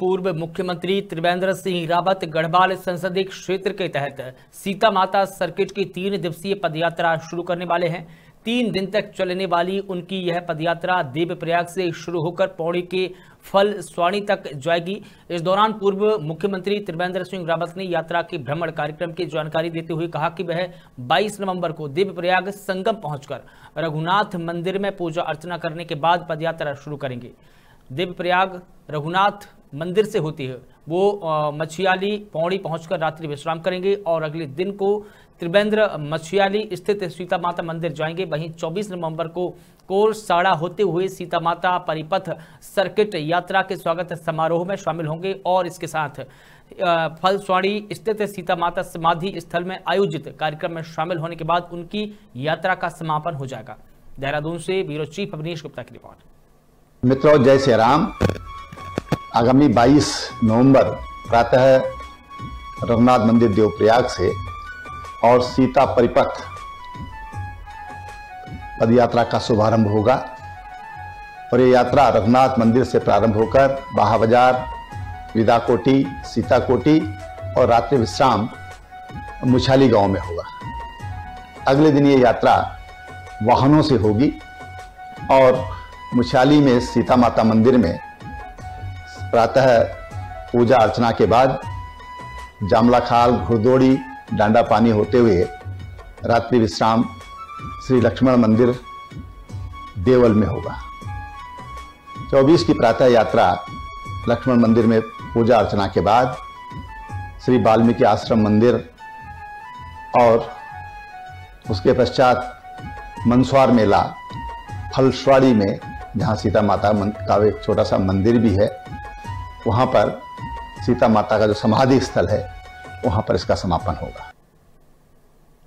पूर्व मुख्यमंत्री त्रिवेंद्र सिंह रावत गढ़वाल संसदीय क्षेत्र के तहत सीता माता सर्किट की तीन दिवसीय पदयात्रा शुरू करने वाले हैं। तीन दिन तक चलने वाली उनकी यह पदयात्रा देवप्रयाग से शुरू होकर पौड़ी के फल स्वाणी तक जाएगी। इस दौरान पूर्व मुख्यमंत्री त्रिवेंद्र सिंह रावत ने यात्रा के भ्रमण कार्यक्रम की जानकारी देते हुए कहा कि वह 22 नवंबर को देवप्रयाग संगम पहुंचकर रघुनाथ मंदिर में पूजा अर्चना करने के बाद पदयात्रा शुरू करेंगे। देवप्रयाग रघुनाथ मंदिर से होती है। वो मछियाली पौड़ी पहुंचकर रात्रि विश्राम करेंगे और अगले दिन को त्रिवेंद्र मछियाली स्थित सीता माता मंदिर जाएँगे। वहीं 24 नवंबर को कोर साड़ा होते हुए सीता माता परिपथ सर्किट यात्रा के स्वागत समारोह में शामिल होंगे और इसके साथ फलस्वाड़ी स्थित सीता माता समाधि स्थल में आयोजित कार्यक्रम में शामिल होने के बाद उनकी यात्रा का समापन हो जाएगा। देहरादून से ब्यूरो चीफ अवनीश गुप्ता की रिपोर्ट। मित्रों, जय श्री राम। आगामी 22 नवंबर, प्रातः रघुनाथ मंदिर देवप्रयाग से और सीता परिपथ पद यात्रा का शुभारंभ होगा। और ये यात्रा रघुनाथ मंदिर से प्रारंभ होकर बाहा बाज़ार विदाकोटी, सीताकोटी और रात्रि विश्राम मुछाली गाँव में होगा। अगले दिन ये यात्रा वाहनों से होगी और मुछाली में सीता माता मंदिर में प्रातः पूजा अर्चना के बाद जामला खाल घुड़दौड़ी डांडा पानी होते हुए रात्रि विश्राम श्री लक्ष्मण मंदिर देवल में होगा। 24 की प्रातः यात्रा लक्ष्मण मंदिर में पूजा अर्चना के बाद श्री वाल्मीकि आश्रम मंदिर और उसके पश्चात मनस्वार मेला फलस्वाड़ी में, जहाँ सीता माता का एक छोटा सा मंदिर भी है वहाँ पर सीता माता का जो समाधि स्थल है वहाँ पर इसका समापन होगा।